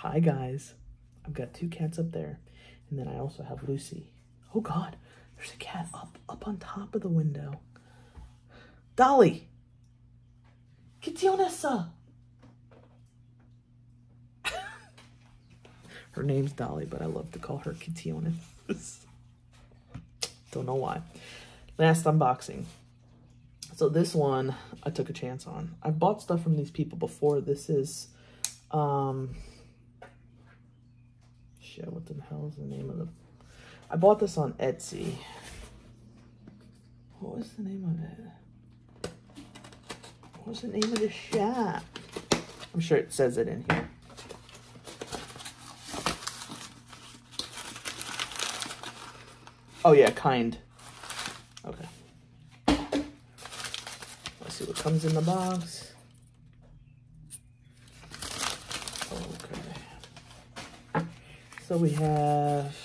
Hi, guys. I've got two cats up there. And then I also have Lucy. Oh, God. There's a cat up, up on top of the window. Dolly! Kitsionessa! her name's Dolly, but I love to call her Kitsionis. Don't know why. Last unboxing. So this one I took a chance on. I bought stuff from these people before. This is um shit, what the hell is the name of the I bought this on Etsy. What was the name of it? What was the name of the shop? I'm sure it says it in here. Oh yeah, kind. Okay. Let's see what comes in the box. Okay. So we have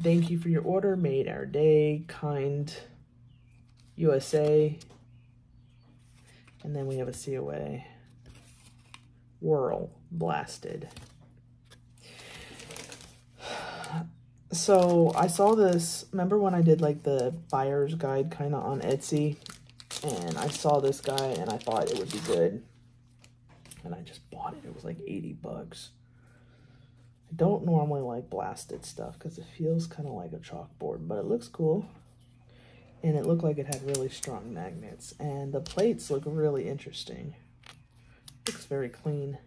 thank you for your order, made our day, kind USA. And then we have a COA. Whirl blasted. So I saw this, remember when I did like the buyer's guide kind of on Etsy? And I saw this guy and I thought it would be good. And I just bought it. It was like 80 bucks. I don't normally like blasted stuff because it feels kind of like a chalkboard, but it looks cool. And it looked like it had really strong magnets. And the plates look really interesting. Looks very clean.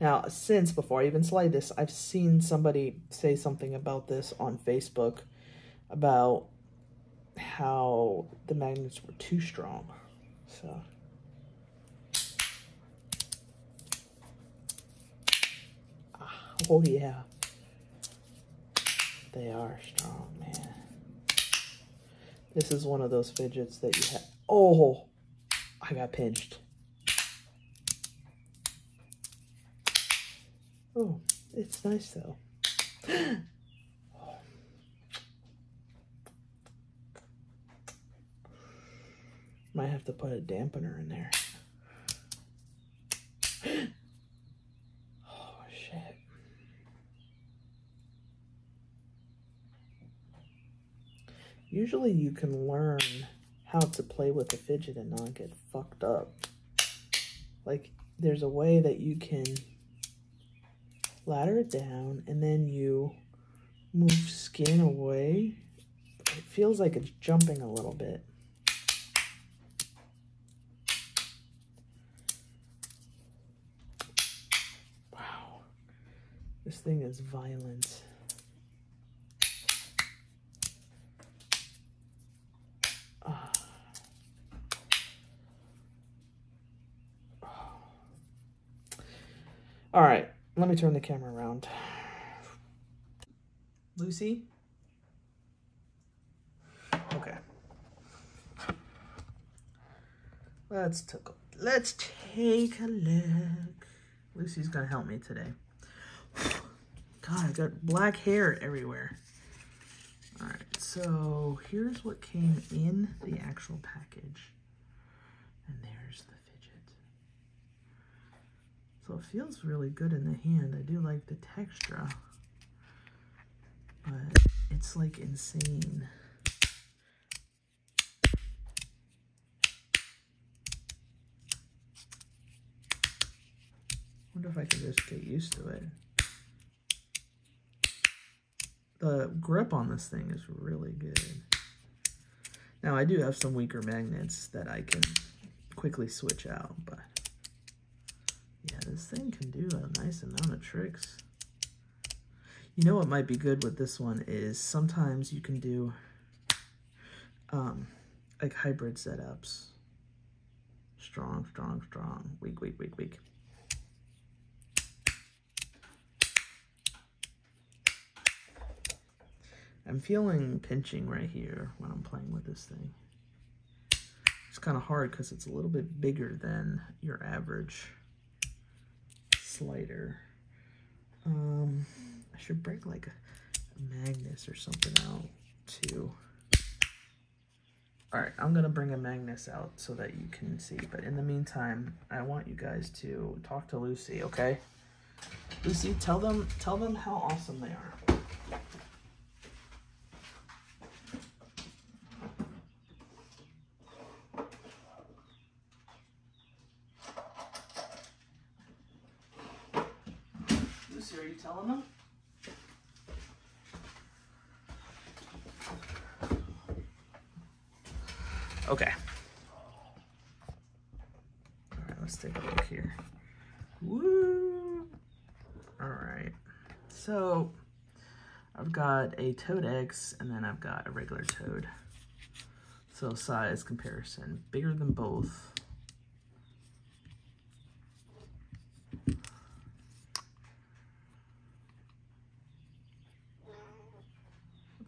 Now, since before I even slide this, I've seen somebody say something about this on Facebook about how the magnets were too strong. So. Oh, yeah. They are strong, man. This is one of those fidgets that you have. Oh, I got pinched. Oh, it's nice though. Might have to put a dampener in there. oh, shit. Usually you can learn how to play with a fidget and not get fucked up. Like, there's a way that you can ladder it down, and then you move skin away. It feels like it's jumping a little bit. Wow. This thing is violent. All right. Let me turn the camera around. Lucy? Okay. Let's take a, let's take a look. Lucy's gonna help me today. God, I got black hair everywhere. All right, so here's what came in the actual package. And there's the so it feels really good in the hand. I do like the texture, but it's like insane. wonder if I can just get used to it. The grip on this thing is really good. Now I do have some weaker magnets that I can quickly switch out, but yeah, this thing can do a nice amount of tricks. You know what might be good with this one is sometimes you can do um, like hybrid setups. Strong, strong, strong. Weak, weak, weak, weak. I'm feeling pinching right here when I'm playing with this thing. It's kind of hard because it's a little bit bigger than your average slider. Um, I should break like a, a Magnus or something out too. All right, I'm gonna bring a Magnus out so that you can see. But in the meantime, I want you guys to talk to Lucy, okay? Lucy, tell them tell them how awesome they are. Lucy, are you telling them? Okay. All right, let's take a look here. Woo! All right. So I've got a Toad X and then I've got a regular Toad. So size comparison, bigger than both.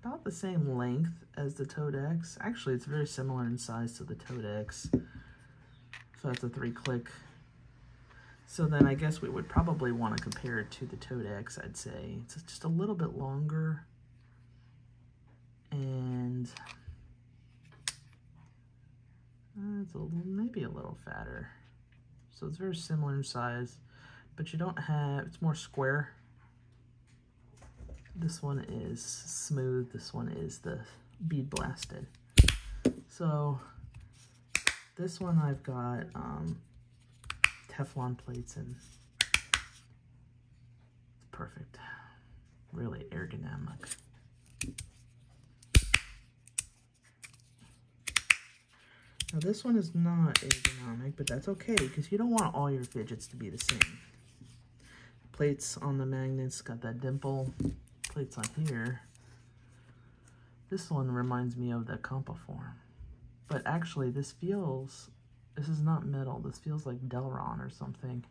About the same length as the Toad X. Actually, it's very similar in size to the Toad X. So that's a three click so then I guess we would probably want to compare it to the Toad I'd say. It's just a little bit longer. And uh, it's a little, maybe a little fatter. So it's very similar in size, but you don't have, it's more square. This one is smooth, this one is the bead blasted. So this one I've got um, Teflon plates and it's perfect. Really ergonomic. Now this one is not ergonomic, but that's okay because you don't want all your fidgets to be the same. Plates on the magnets, got that dimple. Plates on here. This one reminds me of the Compa-Form. But actually this feels this is not metal. This feels like Delrin or something.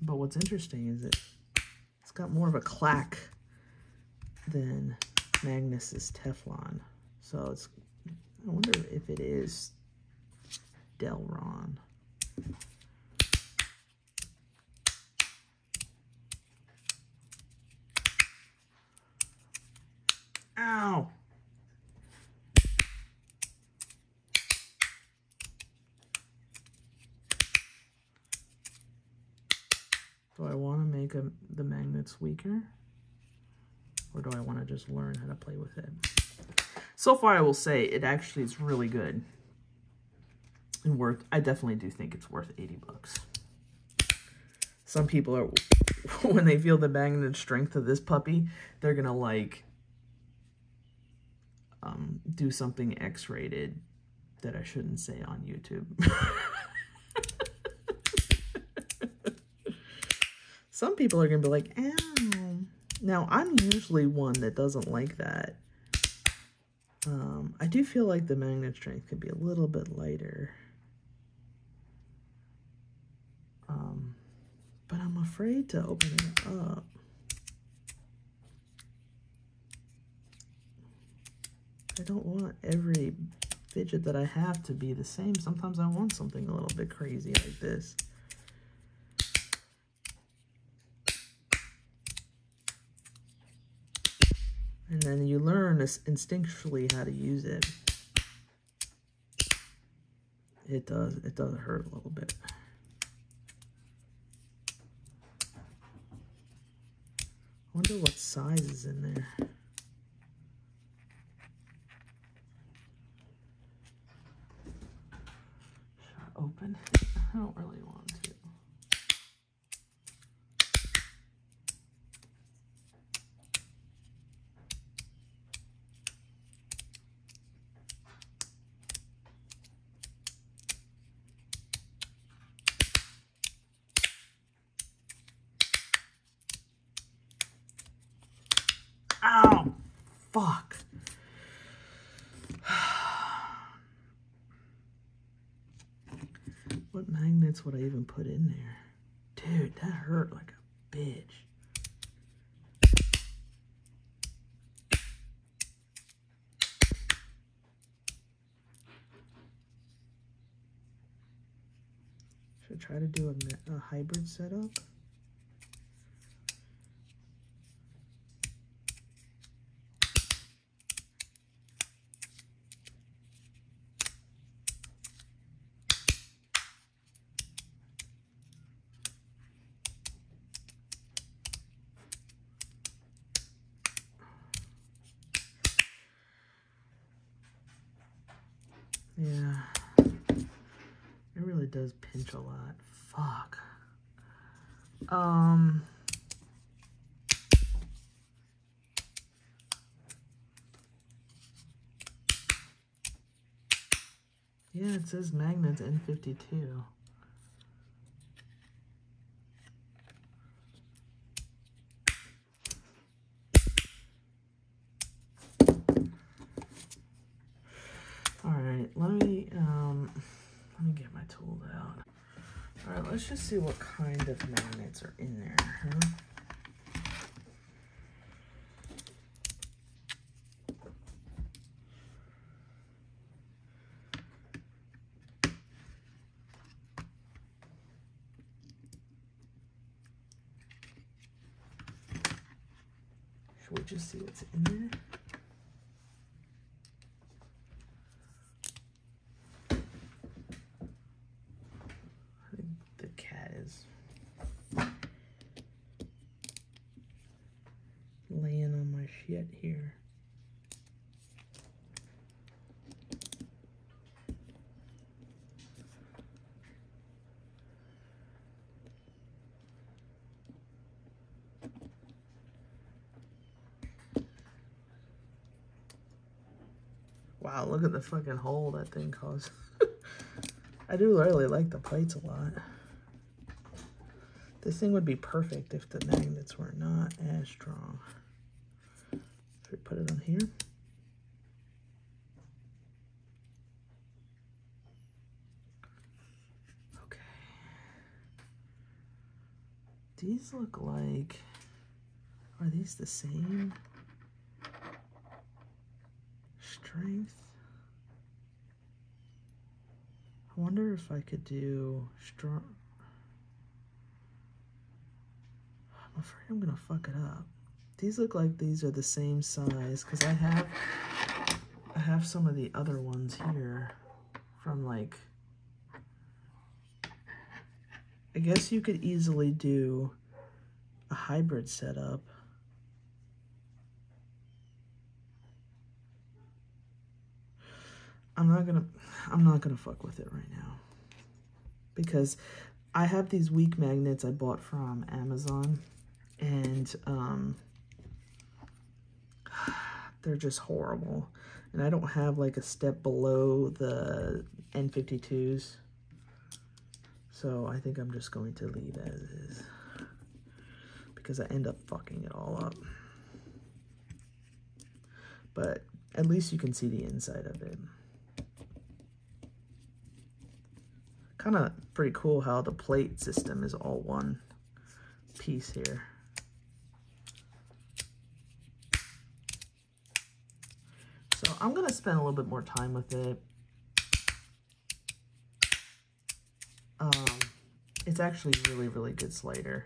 But what's interesting is it, it's got more of a clack than Magnus's Teflon. So it's, I wonder if it is Delrin. Ow! Do I want to make a, the magnets weaker? Or do I want to just learn how to play with it? So far, I will say it actually is really good. And worth, I definitely do think it's worth 80 bucks. Some people are, when they feel the magnet strength of this puppy, they're going to like um, do something X-rated that I shouldn't say on YouTube. Some people are going to be like, ow. Now, I'm usually one that doesn't like that. Um, I do feel like the magnet strength could be a little bit lighter. Um, but I'm afraid to open it up. I don't want every fidget that I have to be the same. Sometimes I want something a little bit crazy like this. And then you learn instinctually how to use it. It does, it does hurt a little bit. I wonder what size is in there. Should I open? I don't really want Ow! Fuck. What magnets would I even put in there? Dude, that hurt like a bitch. Should I try to do a, a hybrid setup? Yeah. It really does pinch a lot. Fuck. Um... Yeah, it says magnets N52. All right, let me um, let me get my tools out. All right, let's just see what kind of magnets are in there. Huh? Should we just see what's in there? I think the cat is laying shit here. Wow, look at the fucking hole that thing caused. I do really like the plates a lot. This thing would be perfect if the magnets were not as strong. Should we put it on here? Okay. These look like, are these the same? Strength. I wonder if I could do strong. I'm afraid I'm gonna fuck it up. These look like these are the same size because I have I have some of the other ones here from like I guess you could easily do a hybrid setup. I'm not gonna I'm not gonna fuck with it right now. Because I have these weak magnets I bought from Amazon and um they're just horrible. And I don't have like a step below the N52s. So I think I'm just going to leave as is. Because I end up fucking it all up. But at least you can see the inside of it. Kind of pretty cool how the plate system is all one piece here. I'm going to spend a little bit more time with it. Um, it's actually really, really good slider.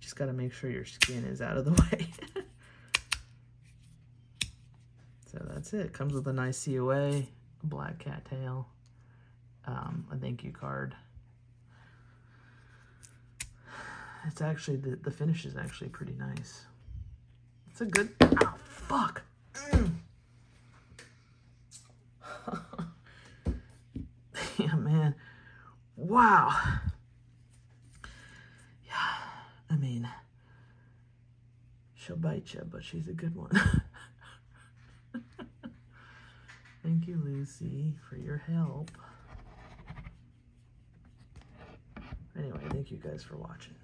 Just got to make sure your skin is out of the way. so that's it. Comes with a nice COA, a black cattail, um, a thank you card. It's actually, the, the finish is actually pretty nice. It's a good, oh, fuck. Wow. Yeah, I mean, she'll bite you, but she's a good one. Thank you, Lucy, for your help. Anyway, thank you guys for watching.